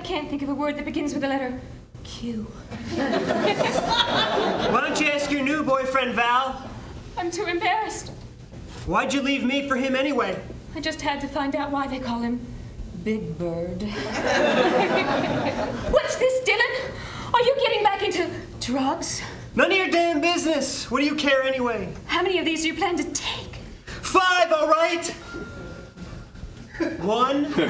can't think of a word that begins with the letter Q. Why don't you ask your new boyfriend, Val? I'm too embarrassed. Why'd you leave me for him anyway? I just had to find out why they call him Big Bird. What's this, Dylan? Are you getting back into drugs? None of your damn business. What do you care anyway? How many of these do you plan to take? Five, all right? One, two, three,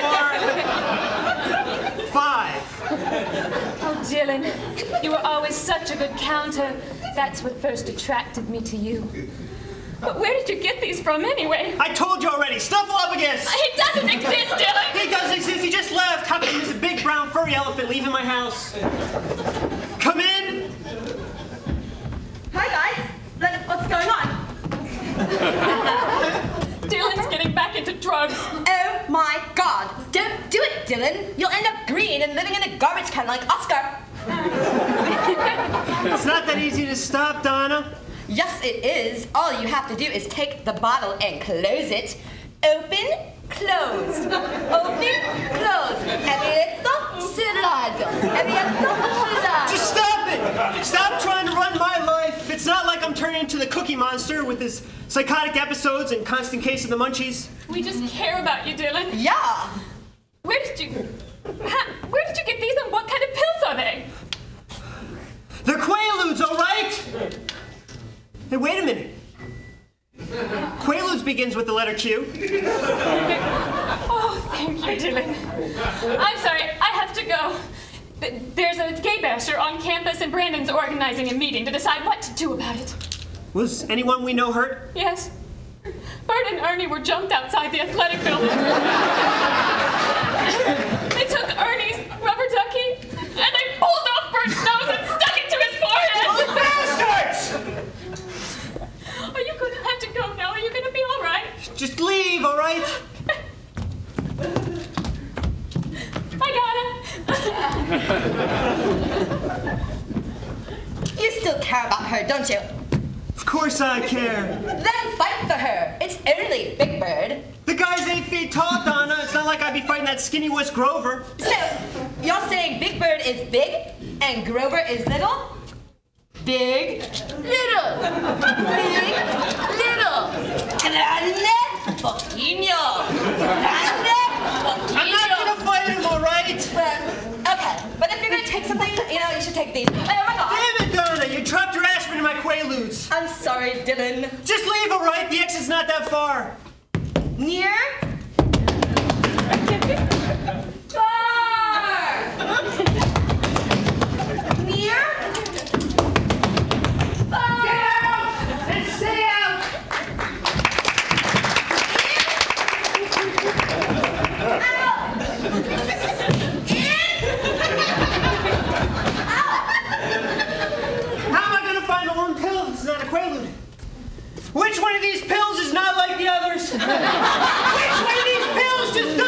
four, five. Oh, Dylan, you were always such a good counter. That's what first attracted me to you. But where did you get these from anyway? I told you already. Snuffleupagus! He doesn't exist, Dylan! He does exist. He just left. How there's a big brown furry elephant leaving my house? Come in. Hi guys. Like, what's going on? Dylan's getting back into drugs. Oh my god. Don't do it, Dylan. You'll end up green and living in a garbage can like Oscar. It's not that easy to stop, Donna. Yes, it is. All you have to do is take the bottle and close it. Open, close. Open, close. Abierto, cerrado. Abierto, cerrado. Just stop it! Stop trying to run my life. It's not like I'm turning into the Cookie Monster with his psychotic episodes and constant case of the munchies. We just care about you, Dylan. Yeah. Where did you... Where did you get these and what kind of pills are they? They're Quaaludes, all right? Hey, wait a minute. Quaaludes begins with the letter Q. Oh, thank you, Dylan. I'm sorry, I have to go. There's a gay basher on campus and Brandon's organizing a meeting to decide what to do about it. Was anyone we know hurt? Yes. Bert and Ernie were jumped outside the athletic building. they took Ernie's rubber ducky and they pulled off Bert's nose and stuck it to his forehead. Bastards! Are you going to have to go now? Are you going to be all right? Just leave, all right? I You still care about her, don't you? Of course I care. Then fight for her. It's only Big Bird. The guy's eight feet tall, Donna. It's not like I'd be fighting that skinny Wes Grover. So, y'all saying Big Bird is big and Grover is little? Big, little. Big, little. Grande, poquito. Grande, poquito. I'm not gonna fight him, all right? Well, okay, but if you're gonna take something, you know, you should take these. Oh my god. Damn it, Donna! You dropped your aspirin in my Quaaludes. I'm sorry, Dylan. Just leave, all right? The exit's not that far. Near? Which one of these pills is not like the others? Which one of these pills just